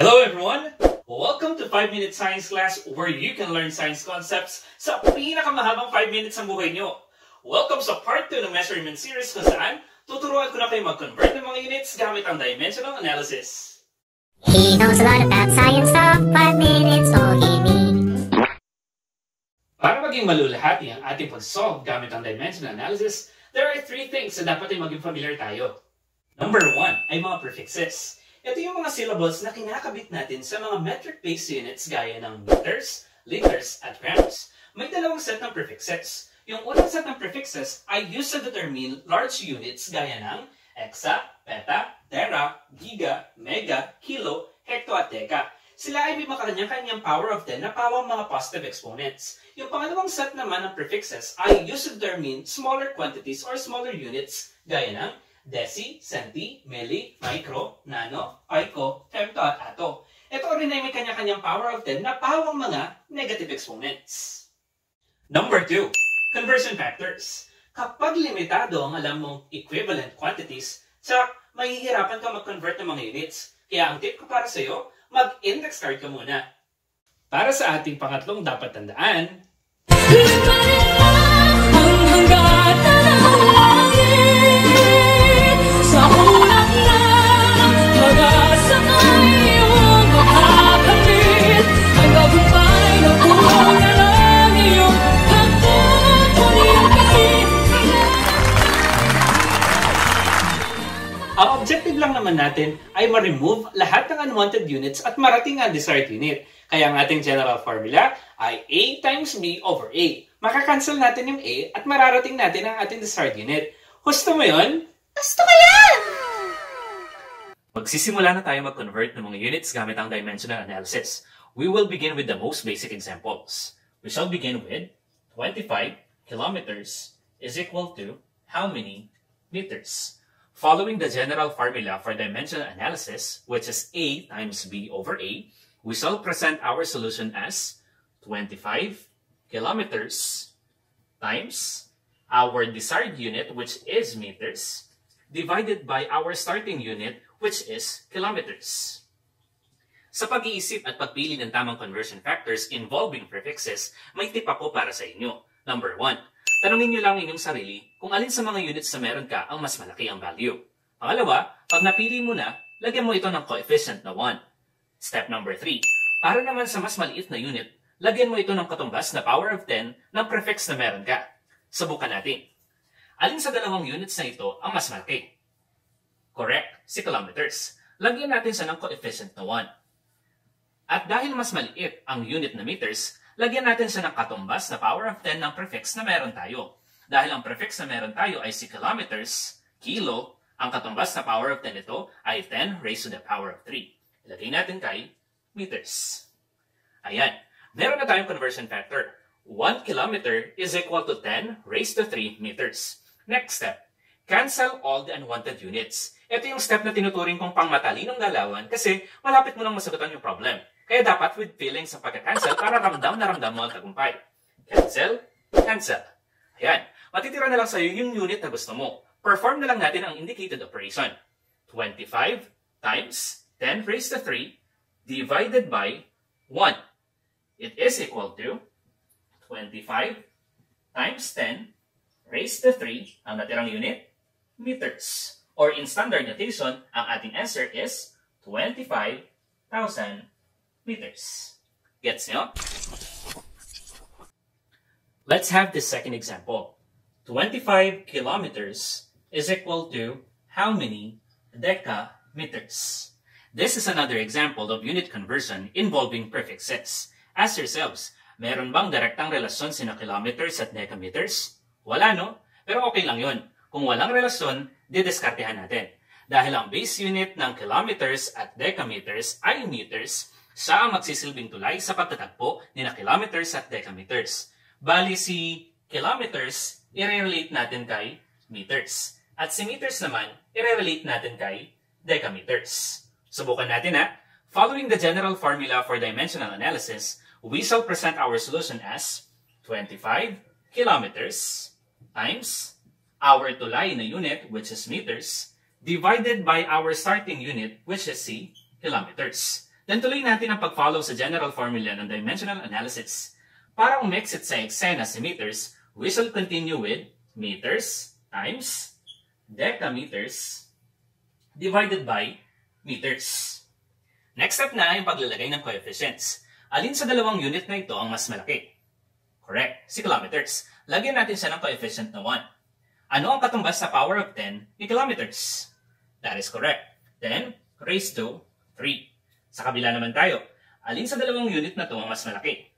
Hello everyone! Welcome to 5 Minute Science Class where you can learn science concepts sa pinakamahabang 5 minutes ng buhay nyo. Welcome sa part 2 ng measurement series kung saan tuturuan ko na kayo mag-convert ng mga units gamit ang dimensional analysis. He knows a lot about science stuff, five minutes all he needs. Para maging malulahati ang ating pag-solve gamit ang dimensional analysis, there are three things na dapat ay maging familiar tayo. Number one ay mga prefixes. Ito yung mga syllables na kinakabit natin sa mga metric-based units gaya ng meters, liters, at grams. May dalawang set ng prefixes. Yung unang set ng prefixes ay used to determine large units gaya ng exa, peta, tera, giga, mega, kilo, hecto at deka. Sila ay may makakanyang-kanyang power of 10 na pawang mga positive exponents. Yung pangalawang set naman ng prefixes ay used to determine smaller quantities or smaller units gaya ng deci, centi, milli, micro, nano, pico, femto at ato. Ito rin ay may kanya-kanyang power of 10 na pawang mga negative exponents. Number 2, conversion factors. Kapag limitado ang alam mong equivalent quantities, sa mahihirapan ka mag-convert ng mga units. Kaya ang tip ko para sa iyo, mag-index card ka muna. Para sa ating pangatlong dapat tandaan, natin ay ma-remove lahat ng unwanted units at marating ang desired unit. Kaya ang ating general formula ay A times B over A. Makakancel natin yung A at mararating natin ang ating desired unit. Gusto mo yun? Gusto ko yan! Magsisimula na tayo mag-convert ng mga units gamit ang dimensional analysis. We will begin with the most basic examples. We shall begin with 25 kilometers is equal to how many meters? Following the general formula for dimensional analysis, which is A times B over A, we shall present our solution as 25 kilometers times our desired unit, which is meters, divided by our starting unit, which is kilometers. Sa pag-iisip at pagpili ng tamang conversion factors involving prefixes, may tip ako para sa inyo. Number one, tanungin nyo lang inyong sarili kung alin sa mga units na meron ka ang mas malaki ang value. Pangalawa, pag napili mo na, lagyan mo ito ng coefficient na 1. Step number 3, para naman sa mas maliit na unit, lagyan mo ito ng katumbas na power of 10 ng prefix na meron ka. Subukan natin. Alin sa dalawang units na ito ang mas malaki? Correct, si kilometers. Lagyan natin siya ng coefficient na 1. At dahil mas maliit ang unit na meters, lagyan natin siya ng katumbas na power of 10 ng prefix na meron tayo. Dahil ang prefix na meron tayo ay si kilometers, kilo, ang katumbas na power of 10 nito ay 10 raised to the power of 3. Ilagay natin kay meters. Ayan, meron na tayong conversion factor. 1 kilometer is equal to 10 raised to 3 meters. Next step, cancel all the unwanted units. Ito yung step na tinuturing kong pangmatalinong galawan kasi malapit mo nang masagutan yung problem. Kaya dapat with feelings sa pagka-cancel para ramdam na ramdam mo ang tagumpay. Cancel, cancel. Ayan, matitira na lang sa'yo yung unit na gusto mo. Perform na lang natin ang indicated operation. 25 times 10 raised to 3 divided by 1. It is equal to 25 times 10 raised to 3, ang natirang unit, meters. Or in standard notation, ang ating answer is 25,000 meters. Gets nyo? Let's have the second example. 25 kilometers is equal to how many decameters? This is another example of unit conversion involving prefixes. Ask yourselves, meron bang direktang relasyon sina kilometers at decameters? Wala no? Pero okay lang yun. Kung walang relasyon, didiskartehan natin. Dahil ang base unit ng kilometers at decameters ay meters, siya ang magsisilbing tulay sa pagtatagpo ni na kilometers at decameters. Bali si kilometers, i-relate natin kay meters. At si meters naman, i-relate natin kay decameters. Subukan natin ha. Following the general formula for dimensional analysis, we shall present our solution as 25 kilometers times our tulay na unit, which is meters, divided by our starting unit, which is C, kilometers. Then tuloy natin ang pag-follow sa general formula ng dimensional analysis. Para umexit sa eksena si meters, we shall continue with meters times decameters divided by meters. Next step na yung paglalagay ng coefficients. Alin sa dalawang unit na ito ang mas malaki? Correct, si kilometers. Lagyan natin siya ng coefficient na 1. Ano ang katumbas sa power of 10 ni kilometers? That is correct. 10 raised to 3. Sa kabila naman tayo. Alin sa dalawang unit na ito ang mas malaki?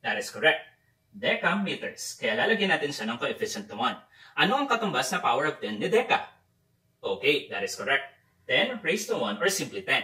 That is correct. Decameters. Kaya lalagyan natin siya ng coefficient na 1. Ano ang katumbas na power of 10 ni deca? Okay, that is correct. 10 raised to 1 or simply 10.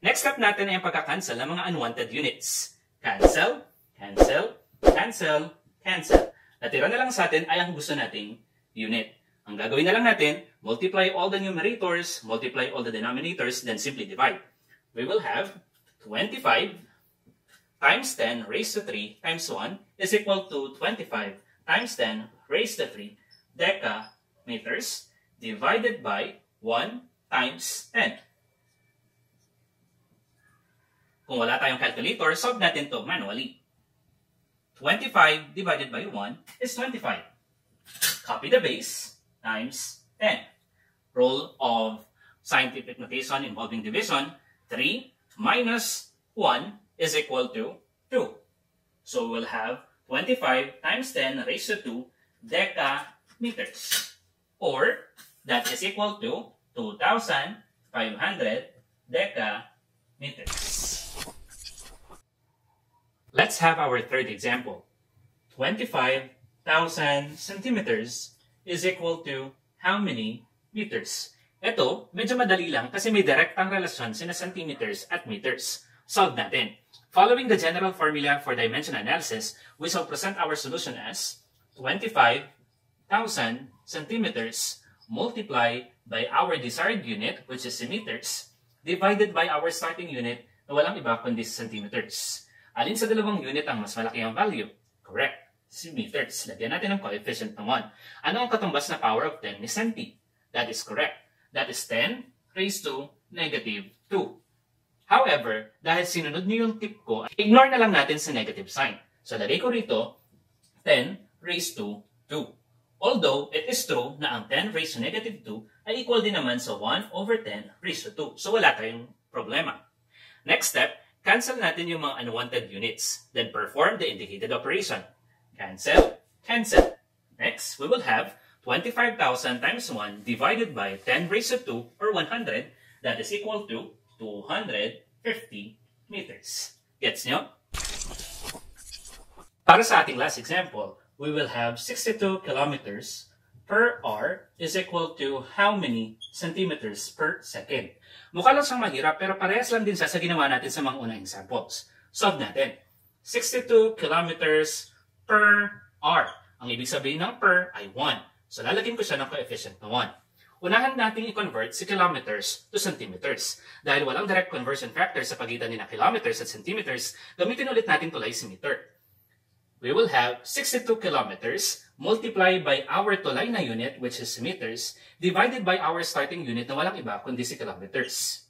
Next step natin ay ang pagka-cancel ng mga unwanted units. Cancel, cancel, cancel, cancel. Natira na lang sa atin ay ang gusto nating unit. Ang gagawin na lang natin, multiply all the numerators, multiply all the denominators, then simply divide. We will have 25 times 10 raised to 3 times 1 is equal to 25 times 10 raised to 3 decameters divided by 1 times 10. Kung wala tayong calculator, solve natin to manually. 25 divided by 1 is 25. Copy the base times 10. Rule of scientific notation involving division, 3 minus 1 is equal to 2. So we'll have 25 times 10 raised to 2 decameters. Or that is equal to 2,500 decameters. Let's have our third example. 25,000 centimeters is equal to how many meters? Ito, medyo madali lang kasi may direktang relasyon sina centimeters at meters. Solve natin. Following the general formula for dimension analysis, we shall present our solution as 25,000 centimeters multiplied by our desired unit, which is meters, divided by our starting unit na walang iba kundi centimeters. Alin sa dalawang unit ang mas malaki ang value? Correct. Si meters. Lagyan natin ng coefficient ng 1. Ano ang katumbas na power of 10 ni centi? That is correct. That is 10 raised to negative 2. However, dahil sinunod niyo yung tip ko, ignore na lang natin sa negative sign. So, lagay ko rito 10 raised to 2. Although, it is true na ang 10 raised to negative 2 ay equal din naman sa 1 over 10 raised to 2. So, wala tayong problema. Next step, cancel natin yung mga unwanted units. Then perform the indicated operation. Cancel, cancel. Next, we will have 25,000 times 1 divided by 10 raised to 2 or 100. That is equal to 250 meters. Gets nyo? Para sa ating last example, we will have 62 kilometers per hour is equal to how many centimeters per second. Mukha lang siyang mahirap pero parehas lang din siya sa ginawa natin sa mga unang examples. Solve natin. 62 kilometers per hour. Ang ibig sabihin ng per ay 1. So lalagyan ko siya ng coefficient na 1. Unahan natin i-convert si kilometers to centimeters. Dahil walang direct conversion factor sa pagitan ni na kilometers at centimeters, gamitin ulit natin tulay si meter. We will have 62 kilometers multiplied by our tulay na unit, which is meters, divided by our starting unit na walang iba kundi si kilometers.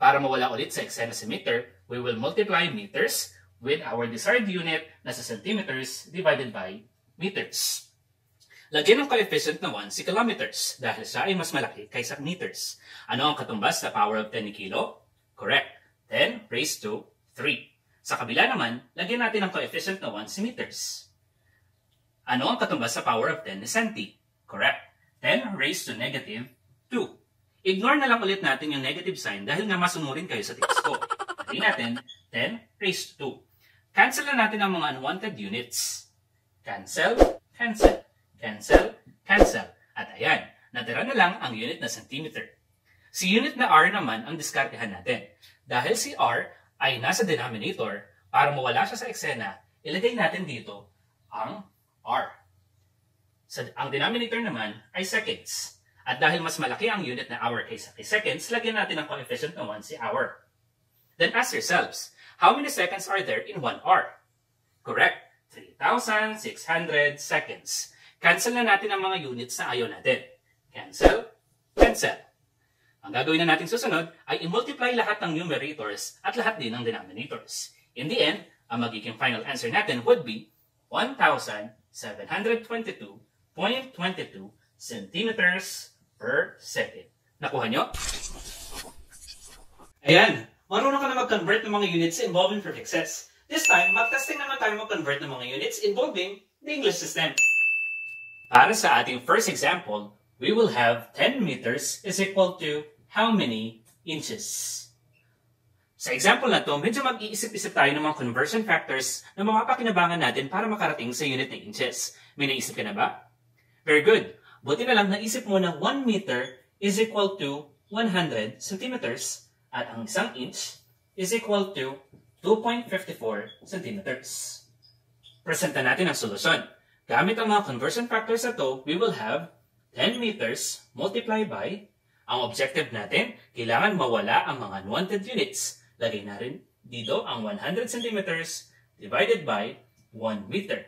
Para mawala ulit sa eksena si meter, we will multiply meters with our desired unit na sa centimeters divided by meters. Lagyan ng coefficient na 1 si kilometers dahil siya ay mas malaki kaysa meters. Ano ang katumbas sa power of 10 ni kilo? Correct. 10 raised to 3. Sa kabila naman, lagyan natin ng coefficient na 1 si meters. Ano ang katumbas sa power of 10 ni centi? Correct. 10 raised to negative 2. Ignore na lang ulit natin yung negative sign dahil nga masunurin kayo sa text ko. Lagyan natin 10 raised to 2. Cancel na natin ang mga unwanted units. Cancel, cancel, cancel, cancel. At ayan, natira na lang ang unit na centimeter. Si unit na R naman ang diskartehan natin. Dahil si R ay nasa denominator, para mawala siya sa eksena, ilagay natin dito ang R. Sa, ang denominator naman ay seconds. At dahil mas malaki ang unit na hour kaysa kay seconds, lagyan natin ang coefficient na 1 si hour. Then ask yourselves, how many seconds are there in 1 hour? Correct. 3,600 seconds. Cancel na natin ang mga units na ayaw natin. Cancel, cancel. Ang gagawin na natin susunod ay i-multiply lahat ng numerators at lahat din ng denominators. In the end, ang magiging final answer natin would be 1,722.22 centimeters per second. Nakuha nyo? Ayan, marunong ka na mag-convert ng mga units involving prefixes. This time, mag-testing naman tayo mag-convert ng mga units involving the English system. Para sa ating first example, we will have 10 meters is equal to how many inches? Sa example na to, medyo mag-iisip-isip tayo ng mga conversion factors na mapapakinabangan natin para makarating sa unit ng inches. May naisip ka na ba? Very good. Buti na lang naisip mo na 1 meter is equal to 100 centimeters at ang isang inch is equal to 2.54 centimeters. Presenta natin ang solusyon. Gamit ang mga conversion factors na to, we will have 10 meters multiplied by, ang objective natin, kailangan mawala ang mga unwanted units. Lagay na rin dito ang 100 centimeters divided by 1 meter.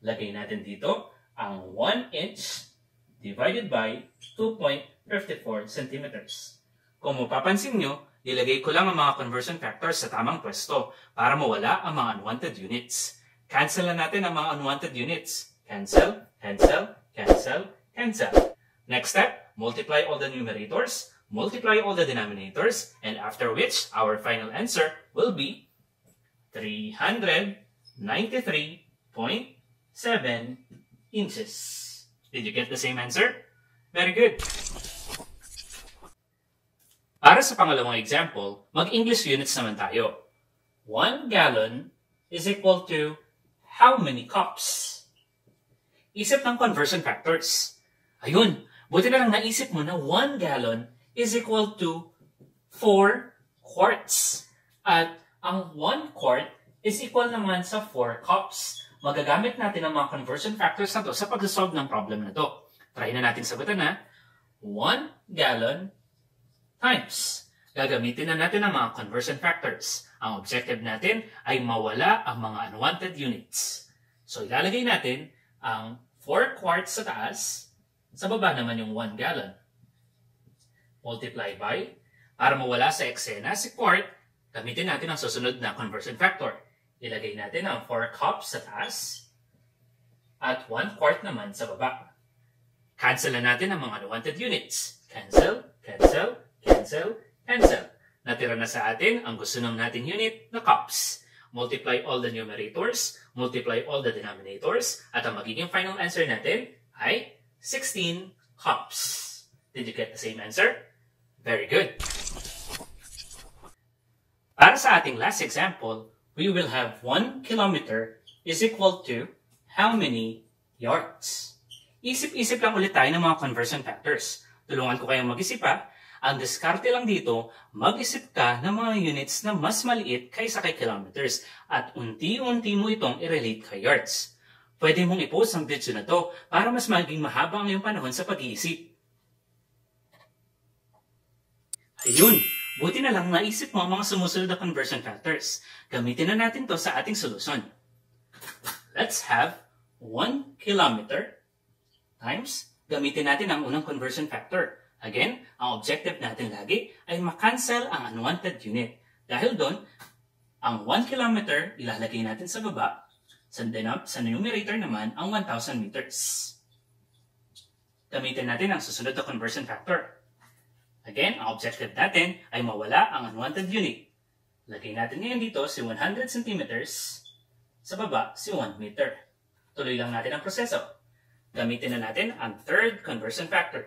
Lagay natin dito ang 1 inch divided by 2.54 centimeters. Kung mapapansin nyo, nilagay ko lang ang mga conversion factors sa tamang pwesto para mawala ang mga unwanted units. Cancel na natin ang mga unwanted units. Cancel, cancel, cancel, cancel. Next step, multiply all the numerators, multiply all the denominators, and after which our final answer will be 393.7 inches. Did you get the same answer? Very good. Para sa pangalawang example, mag-English units naman tayo. 1 gallon is equal to how many cups? Isip ng conversion factors. Ayun, buti na lang naisip mo na 1 gallon is equal to 4 quarts. At ang 1 quart is equal naman sa 4 cups. Magagamit natin ang mga conversion factors na to sa pag-solve ng problem na to. Try na natin sagutan na 1 gallon times. Gagamitin na natin ang mga conversion factors. Ang objective natin ay mawala ang mga unwanted units. So ilalagay natin ang 4 quarts sa taas, sa baba naman yung 1 gallon. Multiply by, para mawala sa eksena si quart, gamitin natin ang susunod na conversion factor. Ilagay natin ang 4 cups sa taas, at 1 quart naman sa baba. Cancel na natin ang mga unwanted units. Cancel, cancel, cancel, cancel. Natira na sa atin ang gusto ng nating unit na cups. Multiply all the numerators, multiply all the denominators, at ang magiging final answer natin ay 16 cups. Did you get the same answer? Very good. Para sa ating last example, we will have 1 kilometer is equal to how many yards? Isip-isip lang ulit tayo ng mga conversion factors. Tulungan ko kayong mag-isip ha. Ang diskarte lang dito, mag-isip ka ng mga units na mas maliit kaysa kay kilometers at unti-unti mo itong i-relate kay yards. Pwede mong i-post ang video na to para mas maging mahaba ang iyong panahon sa pag-iisip. Ayun! Buti na lang naisip mo ang mga sumusunod na conversion factors. Gamitin na natin to sa ating solusyon. Let's have 1 kilometer times, gamitin natin ang unang conversion factor. Again, ang objective natin lagi ay makancel ang unwanted unit. Dahil doon, ang 1 kilometer ilalagay natin sa baba, sa, sa numerator naman ang 1,000 meters. Gamitin natin ang susunod na conversion factor. Again, ang objective natin ay mawala ang unwanted unit. Lagay natin ngayon dito si 100 centimeters, sa baba si 1 meter. Tuloy lang natin ang proseso. Gamitin na natin ang third conversion factor.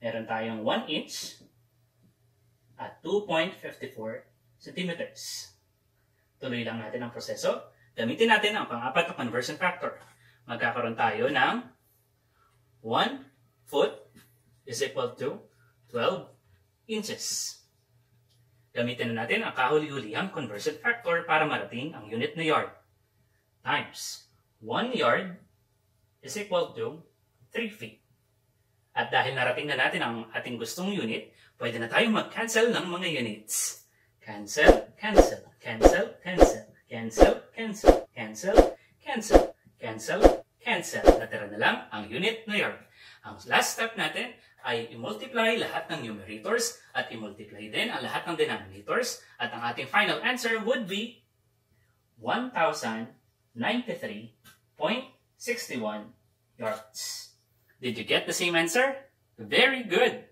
Meron tayong 1 inch at 2.54 centimeters. Tuloy lang natin ang proseso. Gamitin natin ang pang-apat na conversion factor. Magkakaroon tayo ng 1 foot is equal to 12 inches. Gamitin na natin ang kahuli-hulihang conversion factor para marating ang unit na yard. Times 1 yard is equal to 3 feet. At dahil narating na natin ang ating gustong unit, pwede na tayong mag-cancel ng mga units. Cancel, cancel, cancel, cancel, cancel, cancel, cancel, cancel, cancel, cancel. Natira na lang ang unit na yard. Ang last step natin ay i-multiply lahat ng numerators at i-multiply din ang lahat ng denominators at ang ating final answer would be 1,093.61 yards. Did you get the same answer? Very good!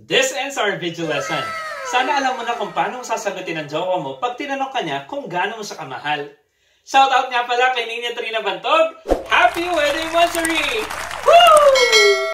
This ends our video lesson. Sana alam mo na kung paano sasagutin ang jowa mo pag tinanong ka niya kung gaano mo siya kamahal. Shoutout nga pala kay Nina Trina Bantog. Happy wedding anniversary! Woo!